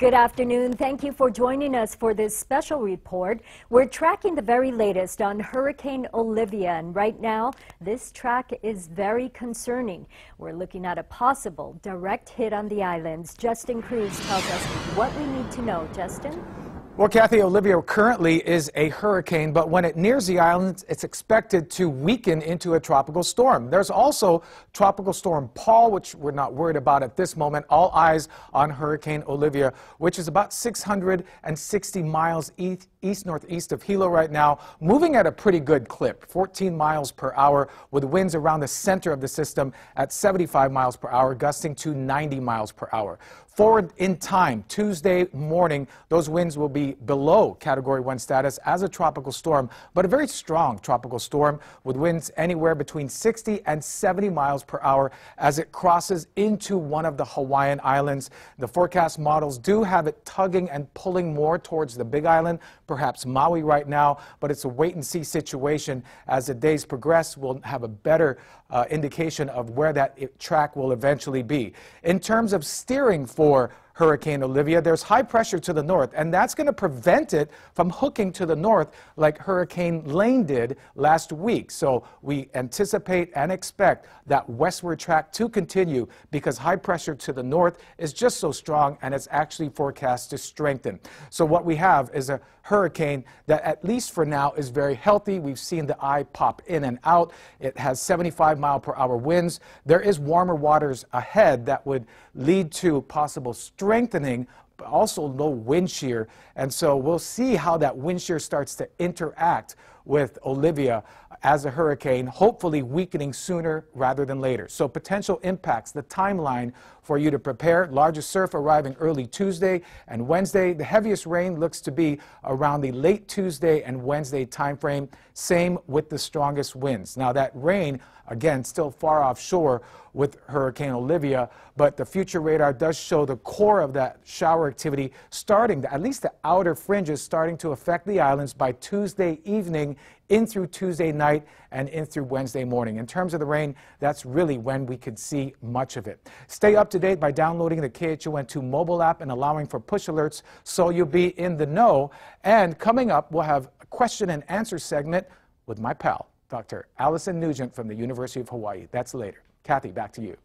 Good afternoon. Thank you for joining us for this special report. We're tracking the very latest on Hurricane Olivia, and right now, this track is very concerning. We're looking at a possible direct hit on the islands. Justin Cruz tells us what we need to know. Justin? Well, Kathy, Olivia currently is a hurricane, but when it nears the islands, it's expected to weaken into a tropical storm. There's also Tropical Storm Paul, which we're not worried about at this moment. All eyes on Hurricane Olivia, which is about 660 miles east, east northeast of Hilo right now, moving at a pretty good clip, 14 miles per hour, with winds around the center of the system at 75 miles per hour, gusting to 90 miles per hour. Forward in time, Tuesday morning, those winds will be below Category 1 status as a tropical storm, but a very strong tropical storm with winds anywhere between 60 and 70 miles per hour as it crosses into one of the Hawaiian islands. The forecast models do have it tugging and pulling more towards the Big Island, perhaps Maui right now, but it's a wait and see situation. As the days progress, we'll have a better uh, indication of where that track will eventually be. In terms of steering for Hurricane Olivia. There's high pressure to the north, and that's going to prevent it from hooking to the north like Hurricane Lane did last week. So we anticipate and expect that westward track to continue because high pressure to the north is just so strong and it's actually forecast to strengthen. So what we have is a hurricane that at least for now is very healthy. We've seen the eye pop in and out. It has 75 mile per hour winds. There is warmer waters ahead that would lead to possible strengthening but also low wind shear. And so we'll see how that wind shear starts to interact with Olivia as a hurricane, hopefully weakening sooner rather than later. So potential impacts, the timeline for you to prepare. Largest surf arriving early Tuesday and Wednesday. The heaviest rain looks to be around the late Tuesday and Wednesday timeframe. Same with the strongest winds. Now that rain, again, still far offshore with Hurricane Olivia, but the future radar does show the core of that shower activity starting, at least the outer fringes starting to affect the islands by Tuesday evening in through Tuesday night and in through Wednesday morning. In terms of the rain, that's really when we could see much of it. Stay up to date by downloading the KHON2 mobile app and allowing for push alerts so you'll be in the know. And coming up, we'll have a question and answer segment with my pal, Dr. Alison Nugent from the University of Hawaii. That's later. Kathy, back to you.